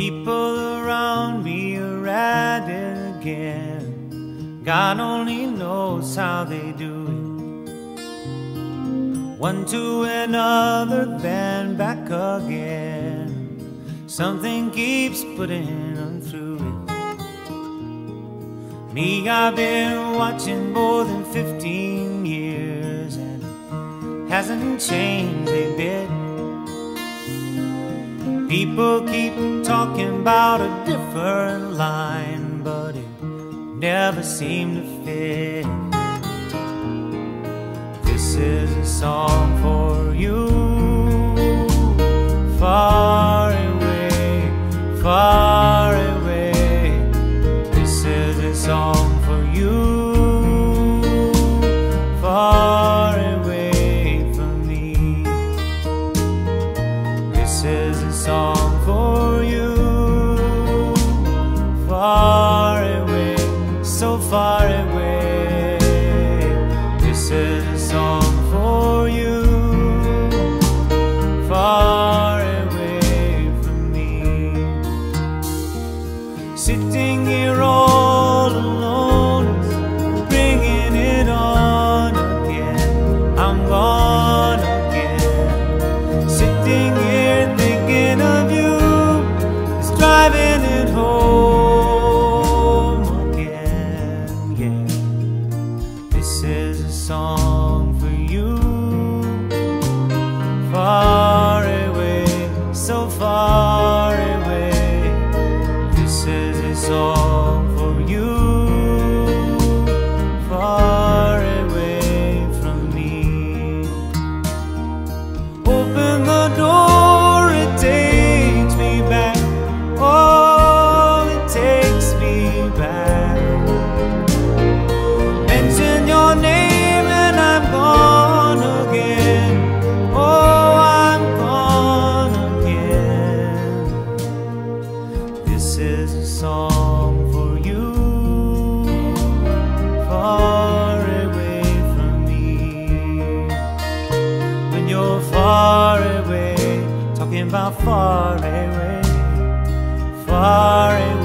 People around me are at it again. God only knows how they do it. One to another, then back again. Something keeps putting them through it. Me, I've been watching more than 15 years, and it hasn't changed a bit. People keep talking about a different line, but it never seemed to fit. This is a song for you, far away, far away. This is a song for you, a song for you, far away, so far away. This is a song for you, far away from me. Sitting here all alone, far away. This is a song There's a song for you. Far away from me. When you're far away Talking about far away Far away.